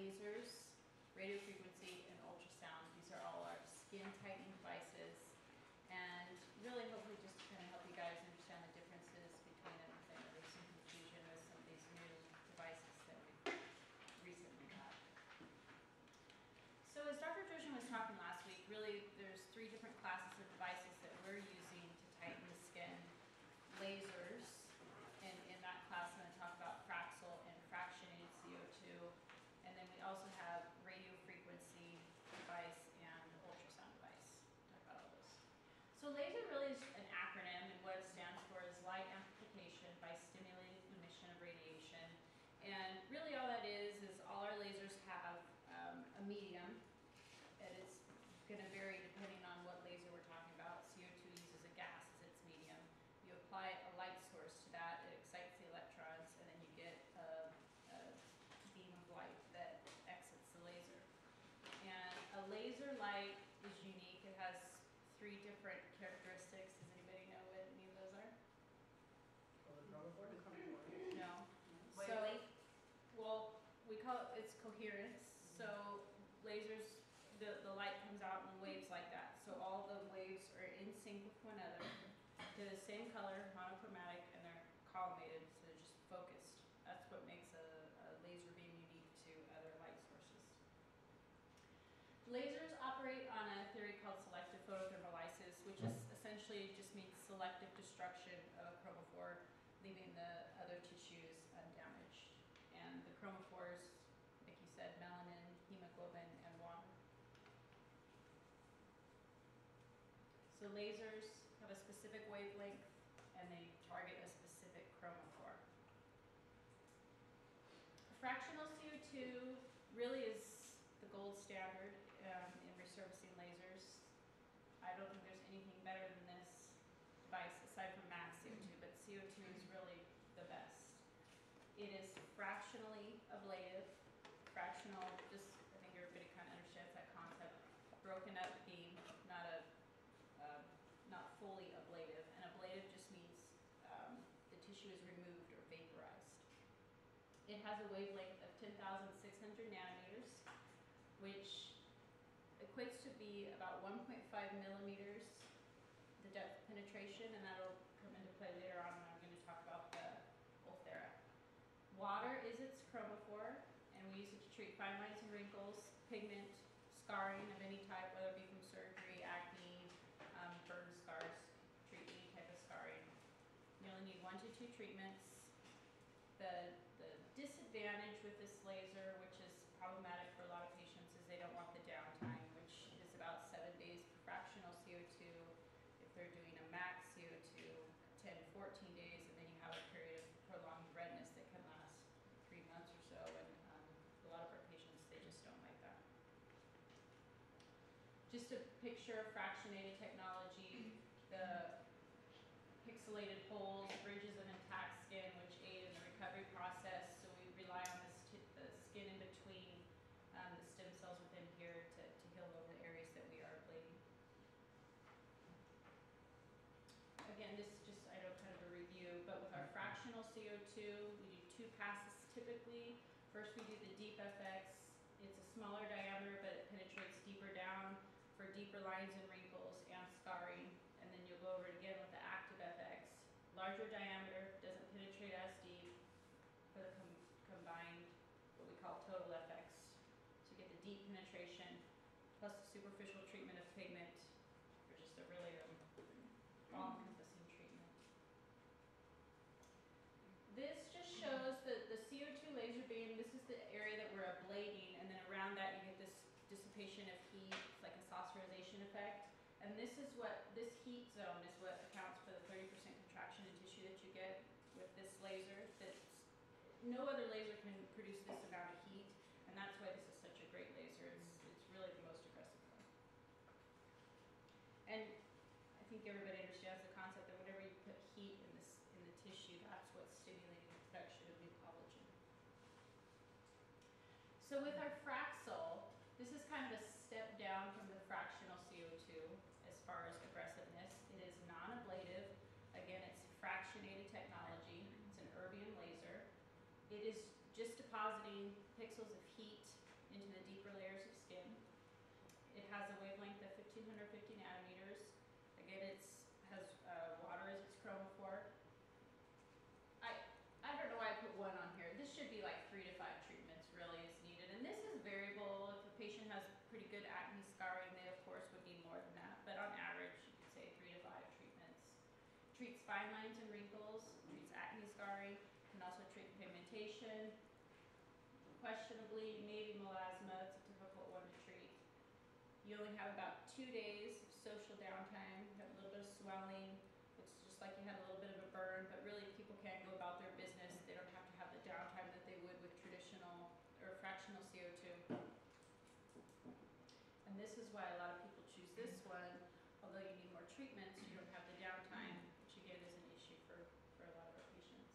lasers, radio frequency, and ultrasound. These are all our skin tightening devices. And really hopefully just to kind of help you guys understand the differences between them. I know there's some confusion with some of these new devices that we recently got. So as Dr. Jochen was talking last week, really there's three different classes of devices that we're using to tighten the skin. Lasers, and in that class I'm going to talk about Fraxel and fractionated CO2. And then we also have radio frequency device and ultrasound device. Talk about all those. Laser really is an acronym and what it stands for is light amplification by stimulated emission of radiation. And really all that is, is all our lasers have um, a medium. And it's going to vary depending on what laser we're talking about. CO2 uses a gas as its medium. You apply a light source to that, it excites the electrons, and then you get a, a beam of light that exits the laser. And a laser light is unique. It has three different characteristics. Does anybody know what any of those are? No. So, well, we call it, it's coherence. So lasers, the, the light comes out in waves like that. So all the waves are in sync with one another. They're the same color, monochromatic, and they're collimated, so they're just focused. That's what makes a, a laser beam unique to other light sources. Lasers operate on a theory called selective photothermolysis, which is essentially just means selective destruction of chromophore, leaving the other tissues undamaged. And the chromophores, like you said, melanin, hemoglobin, and water. So lasers have a specific wavelength and they target a specific chromophore. Fractional CO2 really is the gold standard um, in resurfacing lasers. I don't think there's anything better than this device aside from max CO2, but CO2 is really the best. It is fractionally ablative. Fractional, just I think everybody kind of understands that concept. Broken up beam, not a um, not fully ablative. And ablative just means um, the tissue is removed or vaporized. It has a wavelength of 10,600 nanometers, which equates to be about 1.5 millimeters, the depth of penetration, and that'll come into play later on when I'm going to talk about the Ulthera. Water is its chromophore, and we use it to treat fine lines and wrinkles, pigment, scarring of any type, whether it be from surgery, acne, um, burn scars, treat any type of scarring. You only need one to two treatments. The, the disadvantage with this laser, which is problematic for a lot of patients, is they don't want the downtime, which is about seven days for fractional CO2. If they're doing a max CO2, 10 to 14 days, and then you have a period of prolonged redness that can last three months or so. And um, a lot of our patients, they just don't like that. Just a picture of fractionated technology, the pixelated holes, bridges of intact skin, which aid in the recovery process. So we rely on this the skin in between um, the stem cells within here to, to heal over the areas that we are ablating. Again, this is just, I know, kind of a review, but with our fractional CO2, we do two passes typically. First, we do the deep FX. It's a smaller diameter, but it penetrates deeper down for deeper lines and wrinkles and scarring. And then you'll go over it again with the active FX. Larger diameter, doesn't penetrate as deep for the com combined, what we call total FX. To get the deep penetration, plus the superficial treatment of pigment, for just a really um, all-encompassing treatment. This just shows the, the CO2 laser beam. This is the area that we're ablating, and then around that you get this dissipation of heat, like a saucerization effect. And this is what, this heat zone is what accounts for the 30% contraction in tissue that you get with this laser. That's, no other laser can produce this amount of heat, and that's why this is such a great laser. It's, it's really the most aggressive one. And I think everybody understands the concept that whenever you put heat in this in the tissue, that's what's stimulating the production of new collagen. So with our Fraxel, this is kind of a far as aggressiveness. It is non-ablative. Again, it's fractionated technology. It's an erbium laser. It is just depositing pixels of heat into the deeper layers of skin. It has a wavelength Treats fine lines and wrinkles, treats acne scarring, can also treat pigmentation. Questionably, maybe melasma, it's a difficult one to treat. You only have about two days of social downtime, you have a little bit of swelling, it's just like you had a little bit of a burn, but really people can't go about their business, they don't have to have the downtime that they would with traditional or fractional CO2. And this is why a lot of people choose this one, although you need more treatments, you don't have the downtime, which again is an issue for, for a lot of our patients.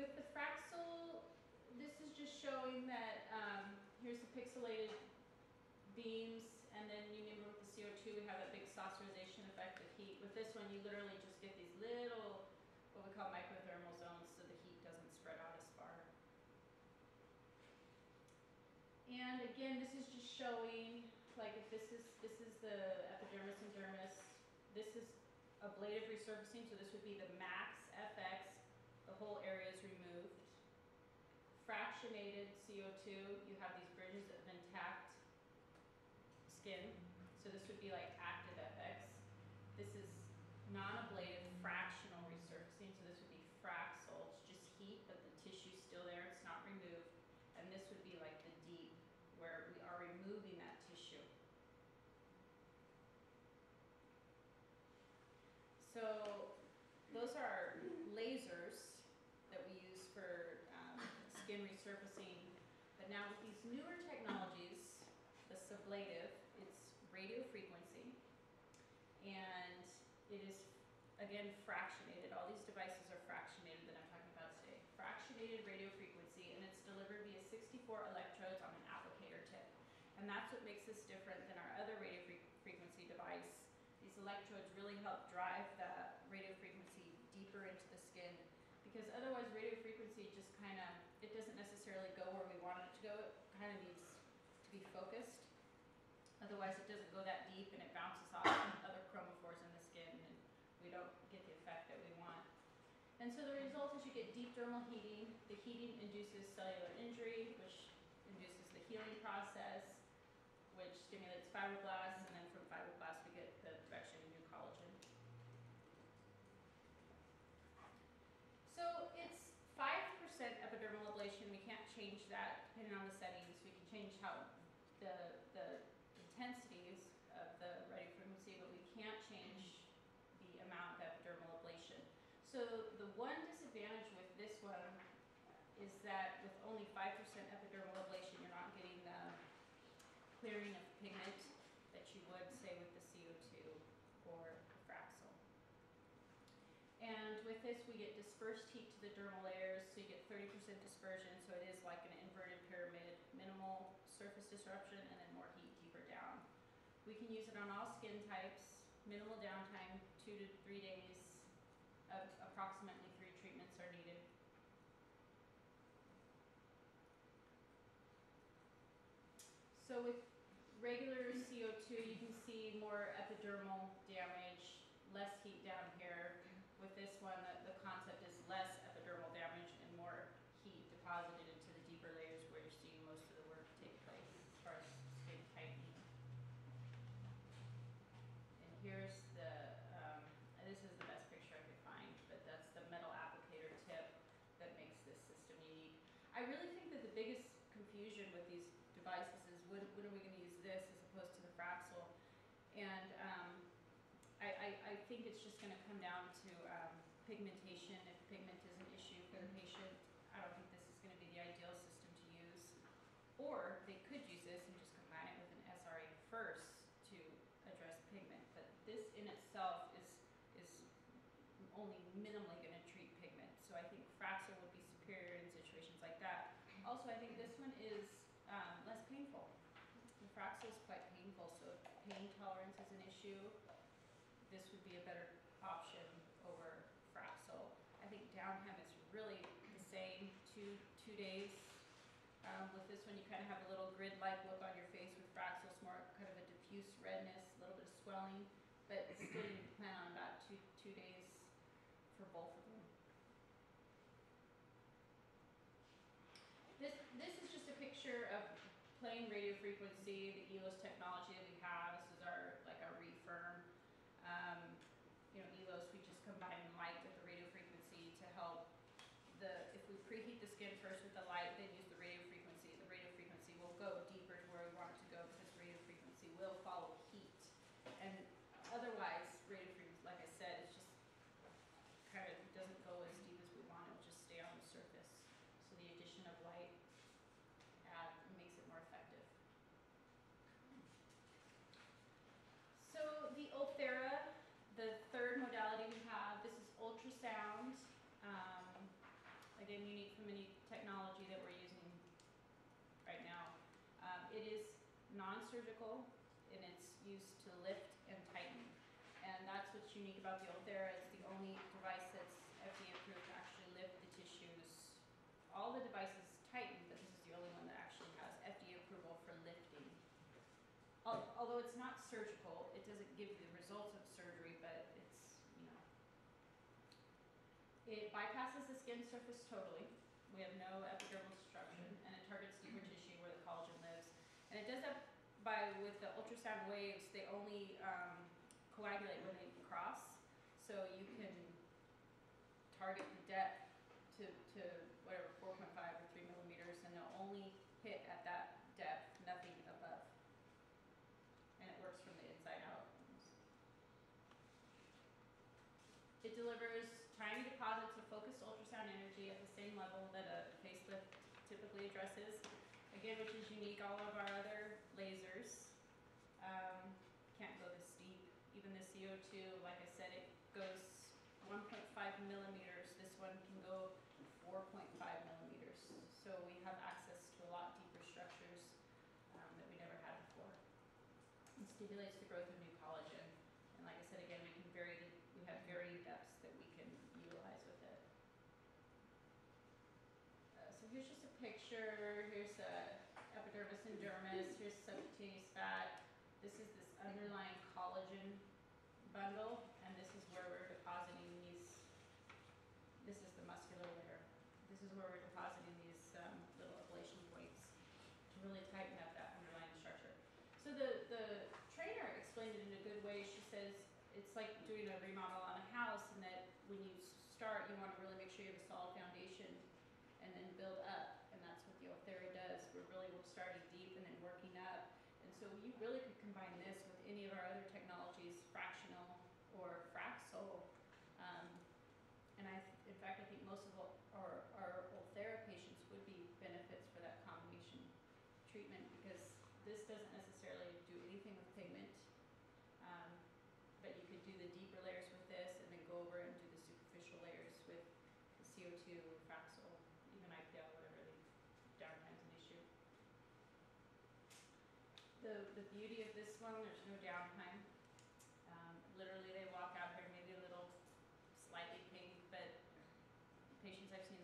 With the Fraxel, this is just showing that, um, here's the pixelated beams, and then you remember with the CO2, we have that big saucerization effect of heat. With this one, you literally just get these little, what we call microthermal zones, so the heat doesn't spread out as far. And again, this is just showing, like if this is, this is the epidermis and dermis, this is ablative resurfacing, so this would be the the whole area is removed. Fractionated CO2, you have these bridges of intact skin, so this would be like active FX. This is non-ablative fractional resurfacing, so this would be Fraxel, it's just heat, but the tissue's still there, it's not removed. And this would be like the deep, where we are removing that tissue. So those are lasers that we use for um, skin resurfacing. But now with these newer technologies, the sublative, it's radio frequency. And it is, again, fractionated. All these devices are fractionated that I'm talking about today. Fractionated radio frequency, and it's delivered via 64 electrodes on an applicator tip. And that's what makes this different than our other radio fre- frequency device. These electrodes really help drive that radio frequency deeper into the skin because otherwise radio frequency just kind of, it doesn't necessarily go where we want it to go. It kind of needs to be focused. Otherwise, it doesn't go that deep and it bounces off other chromophores in the skin and we don't get the effect that we want. And so the result is you get deep dermal heating. The heating induces cellular injury, which induces the healing process, which stimulates fibroblasts, and then from fibroblasts we get the production of new collagen. So it's five percent epidermal ablation. We can't change that depending on the settings. We can change how the the intensities of the radio frequency, but we can't change the amount of epidermal ablation. So the one disadvantage with this one is that with only five percent epidermal ablation, you're not getting the clearing of pigment that you would say with the CO2 or. And with this, we get dispersed heat to the dermal layers, so you get thirty percent dispersion, so it is like an inverted pyramid, minimal surface disruption and then more heat deeper down. We can use it on all skin types, minimal downtime, two to three days, of approximately three treatments are needed. So with regular CO2, you can see more epidermal damage, less heat down here. One, the, the concept is less epidermal damage and more heat deposited into the deeper layers where you're seeing most of the work take place as far as skin tightening. And here's the, um, this is the best picture I could find, but that's the metal applicator tip that makes this system unique. I really think that the biggest confusion with these devices is when, when are we gonna use this as opposed to the Fraxel? And, um, I, I, I think it's just gonna come down to, pigmentation, if pigment is an issue for the patient, I don't think this is gonna be the ideal system to use. Or they could use this and just combine it with an SRA first to address pigment, but this in itself is, is only minimally gonna treat pigment, so I think Fraxel would be superior in situations like that. Also, I think this one is, um, less painful. The Fraxel is quite painful, so if pain tolerance is an issue, this would be a better option over Fraxel. I think downtime is really the same, two, days, Um, with this one, you kind of have a little grid-like look on your face with Fraxel, more kind of a diffuse redness, a little bit of swelling, but still you plan on about two, two days for both of them. This, this is just a picture of plain radio frequency, the ELOS technology that we have, this is our, like our ReFirme. Um, you know, ELOS, we just combine the light with the radio frequency to help the, if we preheat the skin first with the light, then use the radio frequency, the radio frequency will go deeper to where we want it to go because radio frequency will follow heat. And otherwise, radio frequency, like I said, it's just kind of doesn't go as deep as we want, it'll just stay on the surface. So the addition of light add, makes it more effective. So the Ulthera, the third modality we have, this is ultrasound. Um, again, unique from any technology that we're using right now. Um, it is non-surgical and it's used to lift and tighten. And that's what's unique about the Ulthera, it's the only device that's FDA approved to actually lift the tissues. All the devices tighten, but this is the only one that actually has FDA approval for lifting. Although it's not surgical, it doesn't give you the results of surgery, but it's, you know. It bypasses the skin surface totally. We have no epidermal destruction, and it targets deeper tissue where the collagen lives. And it does that by, with the ultrasound waves, they only um, coagulate when they cross. So you can target the depth to, to whatever, four point five or three millimeters, and they'll only hit at that depth, nothing above. And it works from the inside out. It delivers tiny deposits of focused ultrasound energy at the same level that a facelift typically addresses. Again, which is unique, all of our other lasers, um, can't go this deep. Even the CO2, like I said, it goes one point five millimeters, this one can go four point five millimeters. So we have access to a lot deeper structures, um, that we never had before. It stimulates the growth of new collagen, and like I said, again, we can vary, we have varying depths that we can utilize with it. Uh, so here's just a picture, here's a dermis, here's subcutaneous fat. This is this underlying collagen bundle, and this is where we're depositing these, this is the muscular layer. This is where we're depositing these, um, little ablation points to really tighten up that underlying structure. So the, the trainer explained it in a good way, she says, it's like doing a remodel on a house, and that when you start, you wanna really make sure you have a solid foundation and then build up, and that's what the Ulthera does, we're really, we're starting deep and then working up. And so you really could combine this with any of our other technologies, fractional or Fraxel. Um, and I, in fact, I think most of our- our, Ulthera patients would be benefits for that combination treatment, because this doesn't necessarily do anything with pigment. Um, but you could do the deeper layers with this and then go over and do the superficial layers with the CO2, Fraxel, even IPL, whatever the downtime's an issue. The, the beauty of this one, there's no downtime. Um, literally, they walk out here maybe a little slightly pink, but patients I've seen